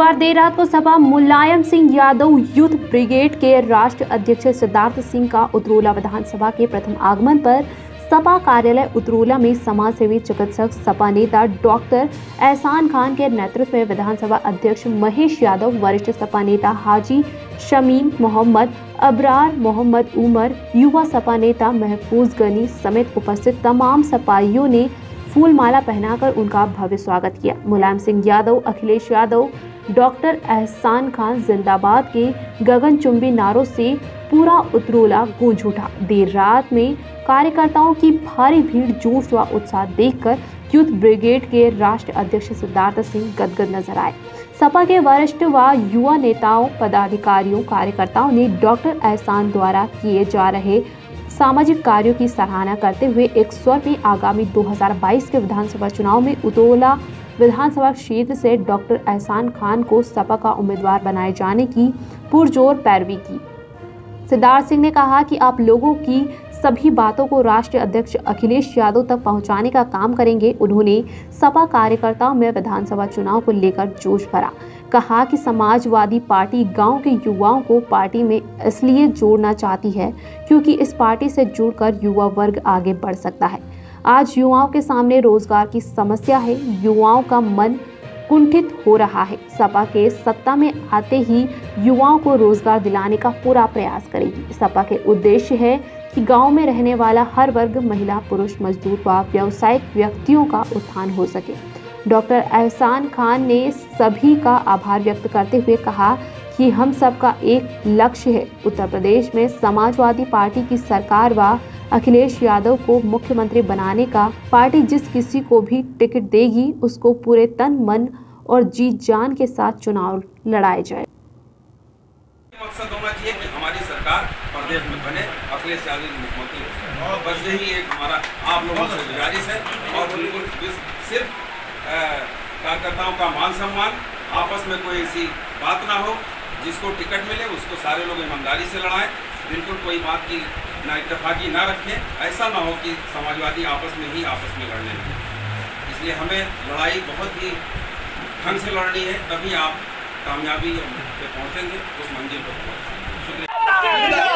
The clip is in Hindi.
गुरुवार देर रात को सपा मुलायम सिंह यादव यूथ ब्रिगेड के राष्ट्रीय अध्यक्ष सिद्धार्थ सिंह का उतरोला विधानसभा के प्रथम आगमन पर सपा कार्यालय उतरोला में समाज सेवी चिकित्सक, सपा नेता डॉक्टर एहसान खान के नेतृत्व में विधानसभा अध्यक्ष महेश यादव, वरिष्ठ सपा नेता हाजी शमीम मोहम्मद, अबरार मोहम्मद उमर, युवा सपा नेता महफूज गनी समेत उपस्थित तमाम सपाइयों ने फूल माला पहनाकर उनका भव्य स्वागत किया। मुलायम सिंह यादव, अखिलेश यादव डॉक्टर एहसान खान जिंदाबाद के गगनचुंबी नारों से पूरा उतरोला गूंज उठा। देर रात में कार्यकर्ताओं की भारी भीड़, जोश व उत्साह देखकर यूथ ब्रिगेड के राष्ट्रीय अध्यक्ष सिद्धार्थ सिंह गदगद नज़र आए। सपा के वरिष्ठ व युवा नेताओं, पदाधिकारियों, कार्यकर्ताओं ने डॉक्टर एहसान द्वारा किए जा रहे सामाजिक कार्यों की सराहना करते हुए एक स्वर में आगामी 2022 के विधानसभा चुनाव में उतोला विधानसभा क्षेत्र से डॉक्टर एहसान खान को सपा का उम्मीदवार बनाए जाने की पुरजोर पैरवी की। सिद्धार्थ सिंह ने कहा कि आप लोगों की सभी बातों को राष्ट्रीय अध्यक्ष अखिलेश यादव तक पहुँचाने का काम करेंगे, उन्होंने सपा कार्यकर्ताओं में विधानसभा चुनाव को लेकर जोश भरा। कहा कि समाजवादी पार्टी गाँव के युवाओं को पार्टी में इसलिए जोड़ना चाहती है क्योंकि इस पार्टी से जुड़कर युवा वर्ग आगे बढ़ सकता है। आज युवाओं के सामने रोज़गार की समस्या है। युवाओं का मन कुंठित हो रहा है। सपा के सत्ता में आते ही युवाओं को रोज़गार दिलाने का पूरा प्रयास करेगी। सपा के उद्देश्य है कि गाँव में रहने वाला हर वर्ग, महिला, पुरुष, मजदूर व व्यावसायिक व्यक्तियों का उत्थान हो सके। डॉक्टर एहसान खान ने सभी का आभार व्यक्त करते हुए कहा कि हम सबका एक लक्ष्य है। उत्तर प्रदेश में समाजवादी पार्टी की सरकार व अखिलेश यादव को मुख्यमंत्री बनाने का, पार्टी जिस किसी को भी टिकट देगी, उसको पूरे तन, मन और जी जान के साथ चुनाव लड़ाए जाए। मकसद होना चाहिए कि हमारी सरकार प्रदेश में बने, अखिलेश यादव मुख्यमंत्री और बस यही एक हमारा, आप लोगों से गुजारिश है और बिल्कुल सिर्फ़ कार्यकर्ताओं का मान सम्मान, आपस में कोई ऐसी बात ना हो। जिसको टिकट मिले, उसको सारे लोग ईमानदारी से लड़ाएँ। बिल्कुल कोई बात की ना इतफाकी ना रखें। ऐसा ना हो कि समाजवादी आपस में ही आपस में लड़ने लगे। इसलिए हमें लड़ाई बहुत ही ढंग से लड़नी है, तभी आप कामयाबी पे पहुँचेंगे, उस मंजिल पर पहुँचेंगे।